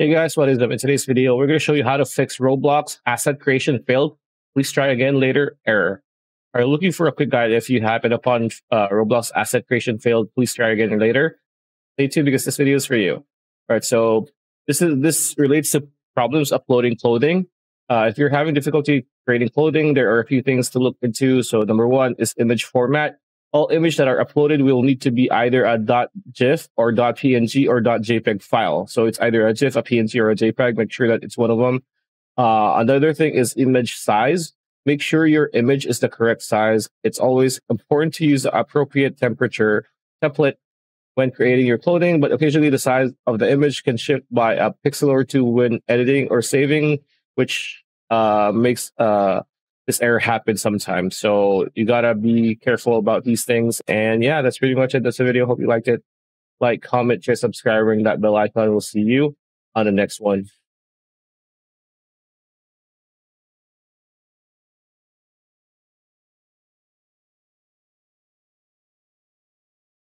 Hey guys, what is up? In today's video, we're going to show you how to fix Roblox asset creation failed. Please try again later error. Are you looking for a quick guide if you happen upon uh, Roblox asset creation failed? Please try again later. Stay tuned because this video is for you. All right, so this is this relates to problems uploading clothing. Uh, if you're having difficulty creating clothing, there are a few things to look into. So number one is image format all images that are uploaded will need to be either a .gif or .png or .jpeg file. So it's either a GIF, a PNG, or a JPEG. Make sure that it's one of them. Uh, another thing is image size. Make sure your image is the correct size. It's always important to use the appropriate temperature template when creating your clothing, but occasionally the size of the image can shift by a pixel or two when editing or saving, which uh, makes uh, this error happens sometimes. So you gotta be careful about these things. And yeah, that's pretty much it. That's the video. Hope you liked it. Like, comment, share, subscribe, ring that bell icon. We'll see you on the next one.